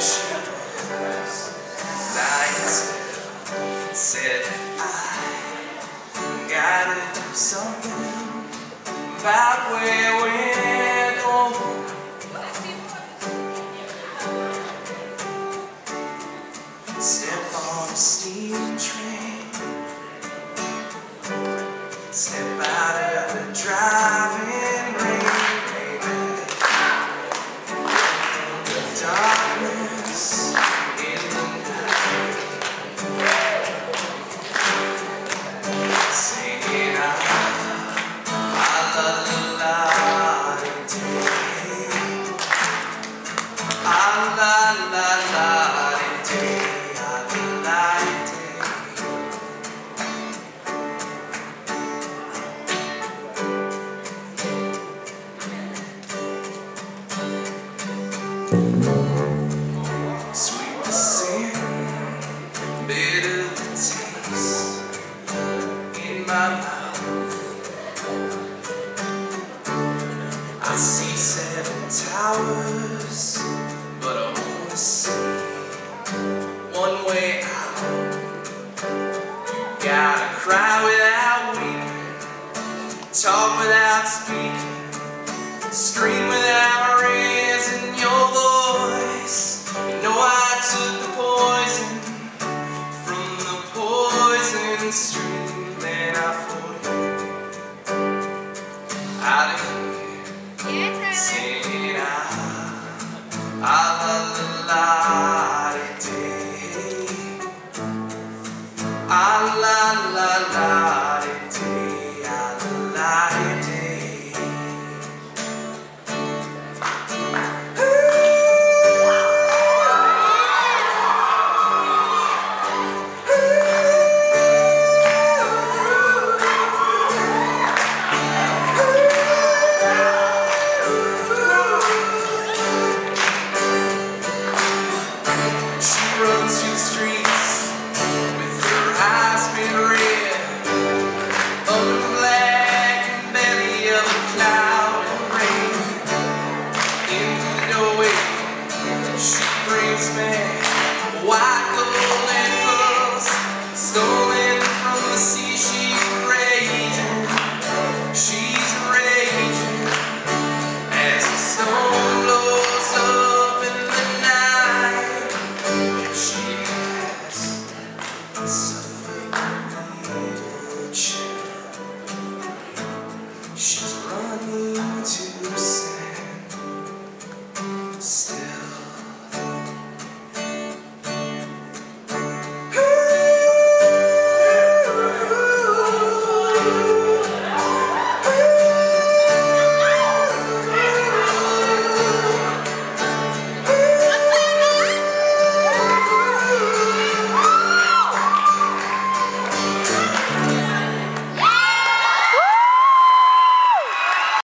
still. Said I gotta do something where we're going. Step on a steam train. Step out of the driving rain, baby. The my mouth. Gotta cry without weeping, talk without speaking, scream without raising your voice. You know I took the poison from the poison stream, then I it out of here, singing ah, ah la la la day, ah as